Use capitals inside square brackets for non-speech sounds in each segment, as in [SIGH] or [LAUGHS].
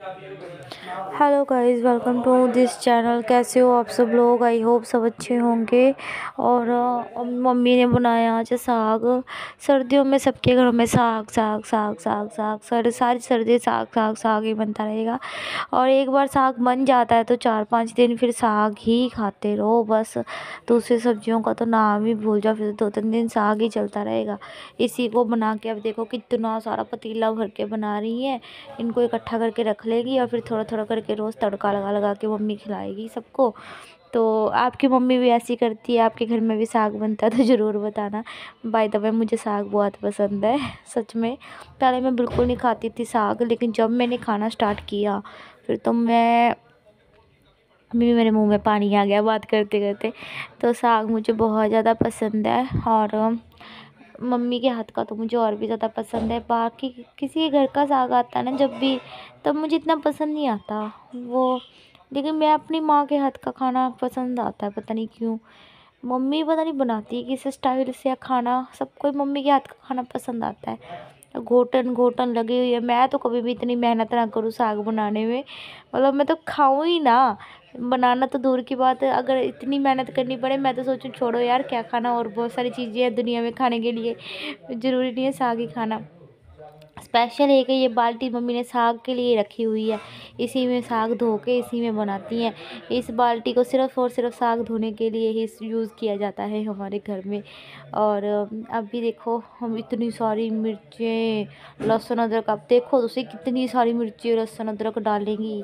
Hello guys welcome to this channel कैसे हो आप सब लोग? आई होप सब अच्छे होंगे। और मम्मी ने बनाया आज साग। सर्दियों में सबके घरों में साग साग साग साग साग, सारी सारी सर्दी साग साग साग ही बनता रहेगा। और एक बार साग बन जाता है तो चार पाँच दिन फिर साग ही खाते रहो बस। दूसरी सब्जियों का तो नाम ही भूल जाओ, फिर दो तीन दिन साग ही चलता रहेगा। इसी को बना के अब देखो कितना सारा पतीला भर के बना रही है। इनको इकट्ठा करके रख लेगी और फिर थोड़ा थोड़ा करके रोज़ तड़का लगा लगा के मम्मी खिलाएगी सबको। तो आपकी मम्मी भी ऐसी करती है, आपके घर में भी साग बनता है तो ज़रूर बताना। बाय द वे मुझे साग बहुत पसंद है, सच में। पहले मैं बिल्कुल नहीं खाती थी साग, लेकिन जब मैंने खाना स्टार्ट किया, फिर तो मैं, अभी मेरे मुँह में पानी आ गया बात करते करते तो साग मुझे बहुत ज़्यादा पसंद है, और मम्मी के हाथ का तो मुझे और भी ज़्यादा पसंद है। बाकी किसी के घर का साग आता है ना जब भी, तब मुझे इतना पसंद नहीं आता। वो, लेकिन मैं अपनी माँ के हाथ का खाना पसंद आता है, पता नहीं क्यों। मम्मी पता नहीं बनाती है किस स्टाइल से खाना सबको मम्मी के हाथ का खाना पसंद आता है। घोटन घोटन लगी हुई है। मैं तो कभी भी इतनी मेहनत ना करूँ साग बनाने में। मतलब मैं तो खाऊँ ही ना। बनाना तो दूर की बात है। अगर इतनी मेहनत करनी पड़े, मैं तो सोचूं, छोड़ो यार, क्या खाना? और बहुत सारी चीज़ें हैं दुनिया में खाने के लिए। ज़रूरी नहीं है साग ही खाना। स्पेशल है कि ये बाल्टी मम्मी ने साग के लिए रखी हुई है। इसी में साग धो के, इसी में बनाती हैं। इस बाल्टी को सिर्फ़ और सिर्फ़ साग धोने के लिए ही यूज़ किया जाता है हमारे घर में। और अभी देखो, हम इतनी सारी मिर्चें, लहसुन अदरक, अब देखो तो उसे कितनी सारी मिर्चें लहसुन अदरक डालेंगी।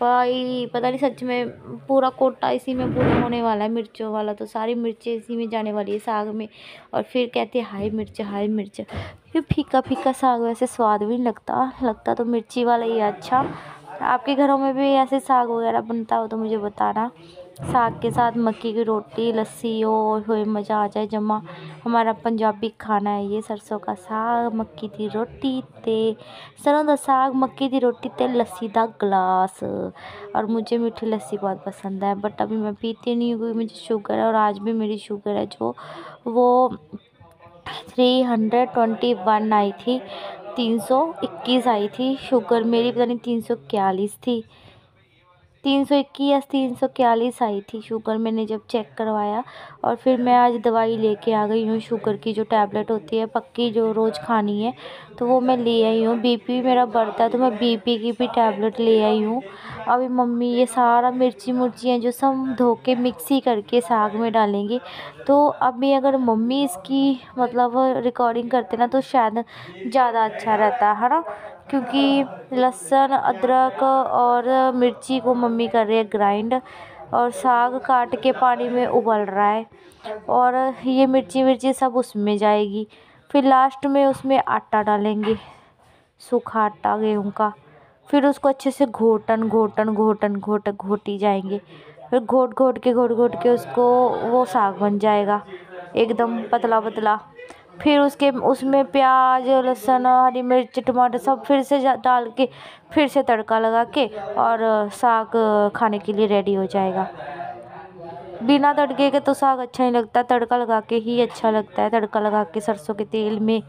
भाई, पता नहीं सच में पूरा कोटा इसी में पूरा होने वाला है, मिर्चों वाला तो सारी मिर्चें इसी में जाने वाली है साग में। और फिर कहते हैं हाई मिर्च हाई मिर्च। फिर फीका फीका साग वैसे स्वाद भी नहीं लगता लगता तो मिर्ची वाला ही अच्छा। आपके घरों में भी ऐसे साग वगैरह बनता हो तो मुझे बताना। साग के साथ मक्की की रोटी, लस्सी हो होए मज़ा आ जाए जमा। हमारा पंजाबी खाना है ये, सरसों का साग, मक्की दी रोटी ते सरों दा साग, मक्की दी रोटी ते लस्सी दा ग्लास। और मुझे मीठी लस्सी बहुत पसंद है बट अभी मैं पीती नहीं हूँ क्योंकि मुझे शुगर है और आज भी मेरी शुगर है जो, वो थ्री हंड्रेड ट्वेंटी वन आई थी। तीन सौ इक्कीस आई थी शुगर मेरी पता नहीं तीन सौ इक्यालीस थी। तीन सौ इक्कीस तीन सौ इक्यालीस आई थी शुगर, मैंने जब चेक करवाया और फिर मैं आज दवाई लेके आ गई हूँ शुगर की, जो टैबलेट होती है, पक्की जो रोज़ खानी है तो वो मैं ले आई हूँ। बीपी मेरा बढ़ता है तो मैं बीपी की भी टैबलेट ले आई हूँ। अभी मम्मी ये सारा मिर्ची मुर्ची मुर्चियाँ जो सब धो के मिक्सी करके साग में डालेंगी तो अभी अगर मम्मी इसकी मतलब रिकॉर्डिंग करते ना तो शायद ज़्यादा अच्छा रहता, है ना? क्योंकि लहसुन, अदरक और मिर्ची को मम्मी कर रही है ग्राइंड और साग काट के पानी में उबल रहा है और ये मिर्ची मिर्ची सब उसमें जाएगी। फिर लास्ट में उसमें आटा डालेंगे, सूखा आटा गेहूँ का। फिर उसको अच्छे से घोटन घोटन घोटन, घोट, घोटी जाएँगे। फिर घोट घोट के, घोट घोट के उसको वो साग बन जाएगा, एकदम पतला पतला फिर उसके, उसमें प्याज, लहसुन, हरी मिर्च, टमाटर सब फिर से डाल के फिर से तड़का लगा के और साग खाने के लिए रेडी हो जाएगा। बिना तड़के के तो साग अच्छा नहीं लगता, तड़का लगा के ही अच्छा लगता है। तड़का लगा के सरसों के तेल में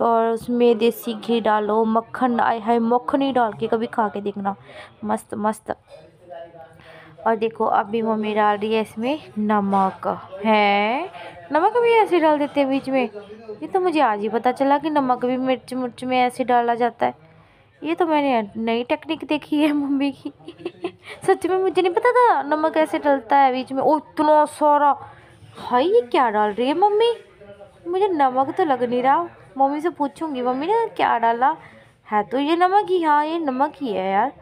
और उसमें देसी घी डालो, मक्खन, आए हाय, मक्खनी डाल के कभी खा के देखना। मस्त मस्त। और देखो, अभी मम्मी डाल रही है इसमें नमक। है? नमक भी ऐसे डाल देते हैं बीच में। ये तो मुझे आज ही पता चला कि नमक भी मिर्च मिर्च में ऐसे डाला जाता है। ये तो मैंने नई टेक्निक देखी है मम्मी की। [LAUGHS] सच में मुझे नहीं पता था नमक ऐसे डलता है बीच में। ओ, इतना सारा। हाय, ये क्या डाल रही है मम्मी? मुझे नमक तो लग नहीं रहा। मम्मी से पूछूँगी, मम्मी ने क्या डाला? है तो ये नमक ही। हाँ ये नमक ही है यार।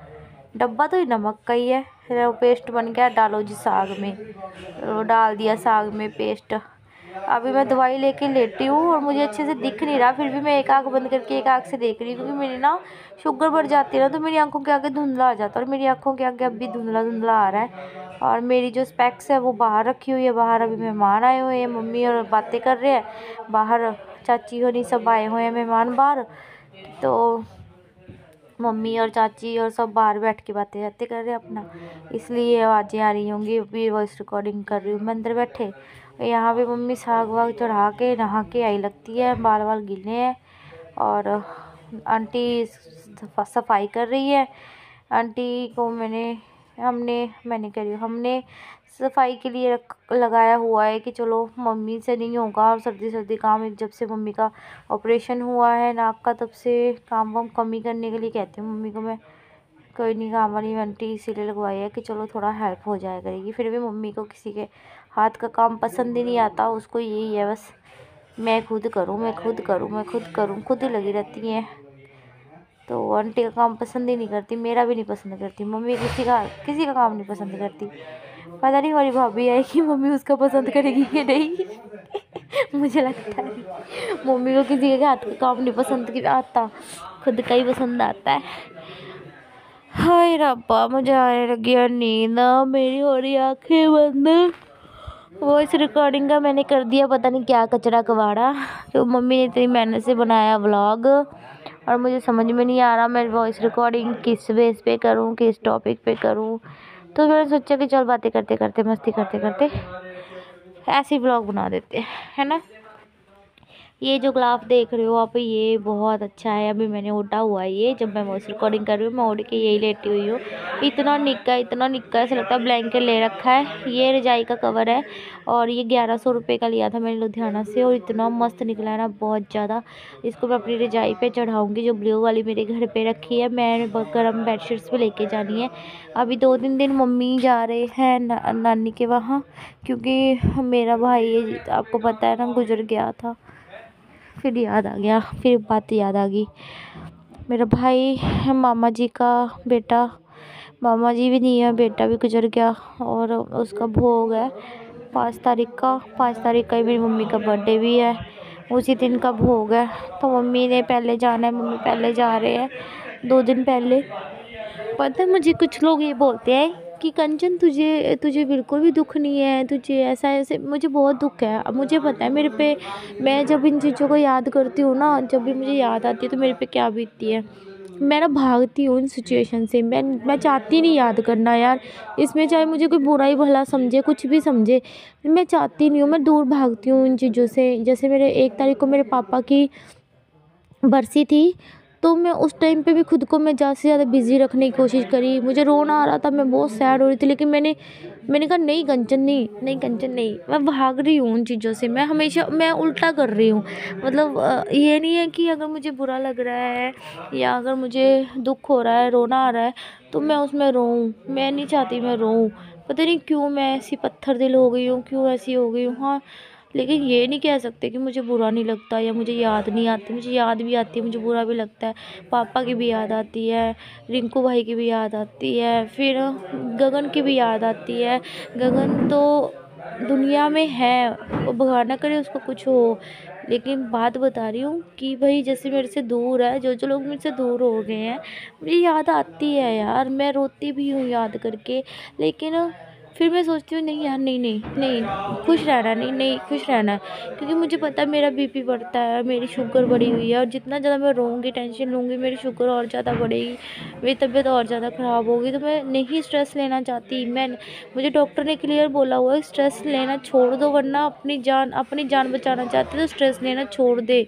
डब्बा तो ये नमक का ही है। फिर वो पेस्ट बन गया। डालो जी साग में। डाल दिया साग में पेस्ट। अभी मैं दवाई लेके लेटी हूँ और मुझे अच्छे से दिख नहीं रहा, फिर भी मैं एक आँख बंद करके एक आँख से देख रही हूँ क्योंकि मेरी ना शुगर बढ़ जाती है ना तो मेरी आँखों के आगे धुंधला आ जाता है और मेरी आँखों के आगे अभी धुंधला धुंधला आ रहा है। और मेरी जो स्पेक्स है वो बाहर रखी हुई है, बाहर अभी मेहमान आए हुए हैं, मम्मी और बातें कर रहे हैं, बाहर चाची होनी सब आए हुए हैं मेहमान बाहर तो मम्मी और चाची और सब बाहर बैठ के बातें बातें कर रहे अपना। इसलिए आवाज़ें आ रही होंगी भी वॉइस रिकॉर्डिंग कर रही हूँ। मैं अंदर बैठे, यहाँ पे मम्मी साग वाग चढ़ा के, नहा के आई लगती है, बाल बाल गिले हैं और आंटी सफ़ाई कर रही है। आंटी को मैंने हमने, मैंने कह रही हूँ, हमने सफ़ाई के लिए रख, लगाया हुआ है कि चलो मम्मी से नहीं होगा और सर्दी सर्दी काम जब से मम्मी का ऑपरेशन हुआ है, नाक का, तब से काम वाम कमी करने के लिए कहती हूँ मम्मी को मैं। कोई नहीं, काम वाली आंटी इसीलिए लगवाई है कि चलो थोड़ा हेल्प हो जाया करेगी। फिर भी मम्मी को किसी के हाथ का काम पसंद ही नहीं आता, उसको यही है बस, मैं खुद करूँ, मैं खुद करूँ, मैं खुद करूँ, खुद ही लगी रहती हैं। तो आंटी का काम पसंद ही नहीं करती, मेरा भी नहीं पसंद करती। मम्मी किसी का किसी का काम नहीं पसंद करती। पता नहीं हमारी भाभी कि मम्मी उसका पसंद करेगी कि नहीं? [LAUGHS] मुझे लगता है मम्मी को किसी के हाथ का काम नहीं पसंद आता, खुद का ही पसंद आता है। हाय रब्बा, मुझे आने लगी है नींद, मेरी हो रही आँखें बंद। वॉइस रिकॉर्डिंग का मैंने कर दिया, पता नहीं क्या कचरा कबाड़ा। तो मम्मी ने इतनी मेहनत से बनाया व्लॉग और मुझे समझ में नहीं आ रहा, मैं वॉइस रिकॉर्डिंग किस बेस पे करूँ, किस टॉपिक पे करूँ। तो मैंने सोचा कि चल बातें करते करते मस्ती करते करते ऐसे ब्लॉग बना देते हैं, है ना? ये जो ग्लाफ देख रहे हो आप, ये बहुत अच्छा है। अभी मैंने उठा हुआ है ये, जब मैं वॉइस रिकॉर्डिंग कर रही हूँ, मैं उड़ के यही लेटी हुई हूँ। इतना निक्का इतना निक्का, ऐसा लगता है ब्लैंकेट ले रखा है। ये रजाई का कवर है और ये ग्यारह सौ रुपये का लिया था मैंने लुधियाना से और इतना मस्त निकला है ना, बहुत ज़्यादा। इसको मैं अपनी रजाई पर चढ़ाऊँगी, जो ब्लू वाली मेरे घर पर रखी है। मैं गर्म बेडशीट्स भी लेके जानी है। अभी दो तीन दिन मम्मी जा रहे हैं नानी के वहाँ, क्योंकि मेरा भाई, आपको पता है ना, गुजर गया था। फिर याद आ गया, फिर बात याद आ गई। मेरा भाई, मामा जी का बेटा, मामा जी भी नहीं है, बेटा भी गुजर गया और उसका भोग है। पाँच तारीख का, पाँच तारीख का ही मेरी मम्मी का बर्थडे भी है। उसी दिन का भोग है। तो मम्मी ने पहले जाना है, मम्मी पहले जा रहे हैं। दो दिन पहले। पता है मुझे कुछ लोग ये बोलते हैं कि कंचन, तुझे तुझे बिल्कुल भी दुख नहीं है, तुझे ऐसा, ऐसे, मुझे बहुत दुख है। अब मुझे पता है मेरे पे, मैं जब इन चीज़ों को याद करती हूँ ना, जब भी मुझे याद आती है तो मेरे पे क्या बीतती है। मैं ना भागती हूँ इन सिचुएशन से। मैं मैं चाहती नहीं याद करना यार। इसमें चाहे मुझे कोई बुरा ही भला समझे, कुछ भी समझे, मैं चाहती नहीं हूँ। मैं दूर भागती हूँ इन चीज़ों से। जैसे मेरे, एक तारीख को मेरे पापा की बरसी थी तो मैं उस टाइम पे भी खुद को मैं ज़्यादा से ज़्यादा बिज़ी रखने की कोशिश करी। मुझे रोना आ रहा था, मैं बहुत सैड हो रही थी, लेकिन मैंने मैंने कहा, नहीं कंचन, नहीं नहीं कंचन, नहीं, मैं भाग रही हूँ उन चीज़ों से। मैं हमेशा, मैं उल्टा कर रही हूँ। मतलब ये नहीं है कि अगर मुझे बुरा लग रहा है या अगर मुझे दुख हो रहा है, रोना आ रहा है तो मैं उसमें रोऊँ। मैं नहीं चाहती मैं रोऊँ। पता नहीं क्यों मैं ऐसी पत्थर दिल हो गई हूँ, क्यों ऐसी हो गई हूँ। हाँ लेकिन ये नहीं कह सकते कि मुझे बुरा नहीं लगता या मुझे याद नहीं आती। मुझे याद भी आती है, मुझे बुरा भी लगता है। पापा की भी याद आती है, रिंकू भाई की भी याद आती है, फिर गगन की भी याद आती है। गगन तो दुनिया में है, वो ना करे उसको कुछ हो। लेकिन बात बता रही हूँ कि भाई जैसे मेरे से दूर है जो जो लोग मेरे से दूर हो गए हैं, मुझे याद आती है यार। मैं रोती भी हूँ याद करके। लेकिन फिर मैं सोचती हूँ, नहीं यार, नहीं नहीं नहीं, खुश रहना, नहीं नहीं, खुश रहना। है क्योंकि मुझे पता है मेरा बीपी बढ़ता है, मेरी शुगर बढ़ी हुई है और जितना ज़्यादा मैं रोऊँगी टेंशन लूँगी, मेरी शुगर और ज़्यादा बढ़ेगी, मेरी तबीयत और ज़्यादा ख़राब होगी तो मैं नहीं स्ट्रेस लेना चाहती। मैं, मुझे डॉक्टर ने क्लियर बोला हुआ है स्ट्रेस लेना छोड़ दो, वरना अपनी जान अपनी जान बचाना चाहते तो स्ट्रेस लेना छोड़ दे।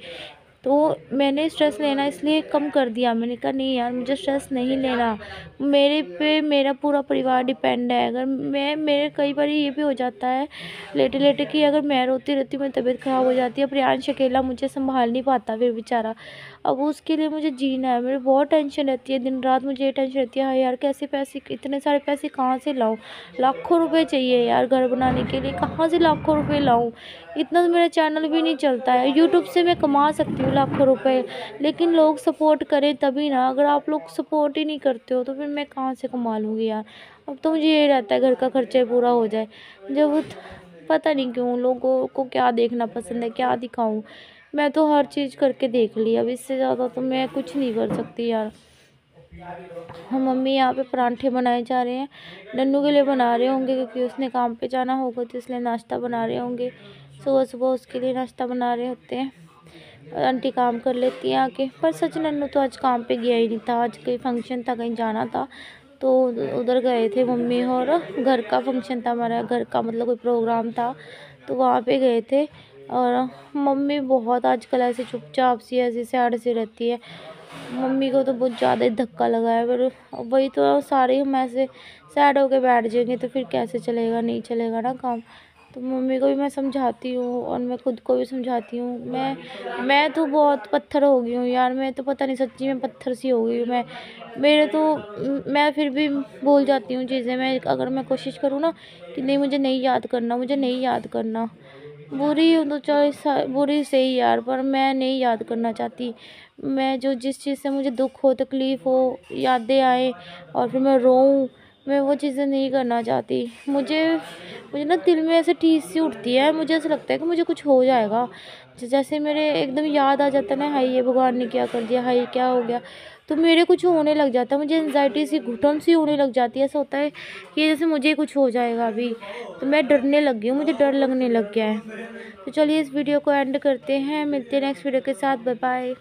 तो मैंने स्ट्रेस लेना इसलिए कम कर दिया। मैंने कहा, नहीं यार, मुझे स्ट्रेस नहीं लेना। मेरे पे मेरा पूरा परिवार डिपेंड है। अगर मैं, मेरे कई बार ये भी हो जाता है लेटे लेटे कि अगर मैं रोती रहती मेरी तबीयत ख़राब हो जाती है, प्रियांश अकेला मुझे संभाल नहीं पाता, फिर बेचारा। अब उसके लिए मुझे जीना है। मेरी बहुत टेंशन रहती है। दिन रात मुझे ये टेंशन रहती है। हाँ यार, कैसे पैसे, इतने सारे पैसे कहाँ से लाऊँ? लाखों रुपये चाहिए यार घर बनाने के लिए। कहाँ से लाखों रुपये लाऊँ? इतना तो मेरा चैनल भी नहीं चलता है। यूट्यूब से मैं कमा सकती हूँ। लाखों रुपए। लेकिन लोग सपोर्ट करें तभी ना। अगर आप लोग सपोर्ट ही नहीं करते हो तो फिर मैं कहाँ से कमा लूँगी यार? अब तो मुझे ये रहता है, घर का खर्चा पूरा हो जाए। जब पता नहीं क्यों लोगों को क्या देखना पसंद है, क्या दिखाऊँ। मैं तो हर चीज़ करके देख ली। अब इससे ज़्यादा तो मैं कुछ नहीं कर सकती यार। हम मम्मी यहाँ पे परांठे बनाए जा रहे हैं। नन्नू के लिए बना रहे होंगे क्योंकि उसने काम पे जाना होगा तो इसलिए नाश्ता बना रहे होंगे। सुबह सुबह उसके लिए नाश्ता बना रहे होते हैं। आंटी काम कर लेती हैं आके। पर सच नन्नू तो आज काम पे गया ही नहीं था। आज कहीं फ़ंक्शन था, कहीं जाना था। तो उधर गए थे मम्मी और घर का फ़ंक्शन था हमारा। घर का मतलब कोई प्रोग्राम था। तो वहाँ पे गए थे और मम्मी बहुत आजकल ऐसे चुपचाप सी, ऐसी सैड सी रहती है। मम्मी को तो बहुत ज़्यादा ही धक्का लगा है। पर वही तो सारे हम ऐसे सैड होके बैठ जाएँगे तो फिर कैसे चलेगा, नहीं चलेगा ना काम। तो मम्मी को भी मैं समझाती हूँ और मैं खुद को भी समझाती हूँ। मैं मैं तो बहुत पत्थर हो गई हूँ यार, मैं तो पता नहीं सच्ची में पत्थर सी हो गई हूँ मैं। मेरे तो मैं फिर भी भूल जाती हूँ चीज़ें, मैं अगर मैं कोशिश करूँ ना कि नहीं, मुझे नहीं याद करना, मुझे नहीं याद करना। बुरी तो चाहे बुरी सही यार, पर मैं नहीं याद करना चाहती। मैं जो जिस चीज़ से मुझे दुख हो, तकलीफ़ हो, यादें आए और फिर मैं रोऊँ मैं वो चीज़ें नहीं करना चाहती। मुझे मुझे ना दिल में ऐसे ठीस सी उठती है, मुझे ऐसा लगता है कि मुझे कुछ हो जाएगा। जैसे मेरे एकदम याद आ जाता है ना हाई ये भगवान ने क्या कर दिया हाई क्या हो गया। तो मेरे कुछ होने लग जाता है, मुझे एनजाइटी सी, घुटन सी होने लग जाती है। ऐसा होता है कि जैसे मुझे कुछ हो जाएगा अभी। तो मैं डरने लग गई हूँ, मुझे डर लगने लग गया है। तो चलिए इस वीडियो को एंड करते हैं। मिलते हैं नेक्स्ट वीडियो के साथ। Bye bye